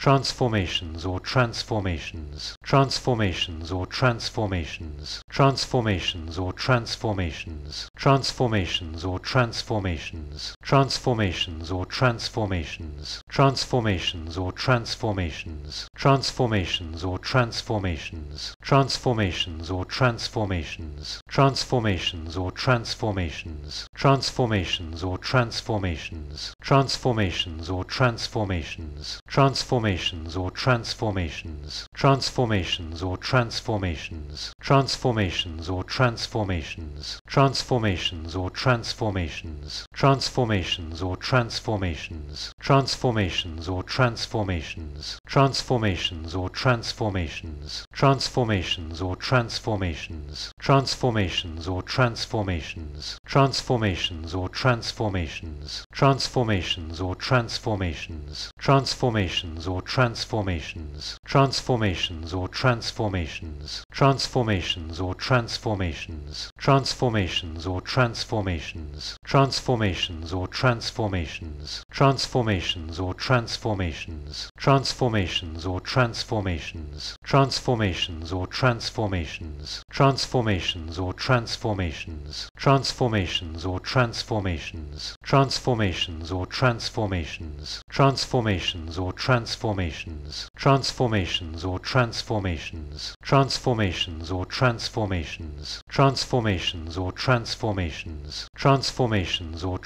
transformations or transformations, transformations or transformations, transformations or transformations, transformations or transformations, transformations or transformations, transformations or transformations, transformations or transformations, transformations or transformations, transformations or transformations, transformations or transformations, transformations or transformations, transformations or transformations, transformations or transformations, transformations or transformations, transformations or transformations, transformations or transformations, transformations or transformations, transformations or transformations, transformations or transformations, transformations or transformations, transformations or transformations, transformations or transformations, transformations or transformations, transformations or transformations, transformations or transformations, transformations or transformations, transformations or transformations, transformations or transformations, transformations or transformations, transformations or transformations, transformations or transformations, transformations or transformations, transformations or transformations, transformations or transformations, transformations or transformations, transformations or transformations, transformations or transformations, transformations or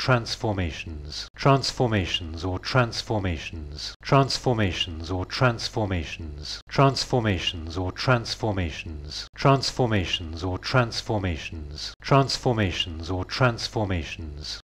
transformations, transformations or transformations, transformations or transformations, transformations or transformations, transformations or transformations, transformations or transformations,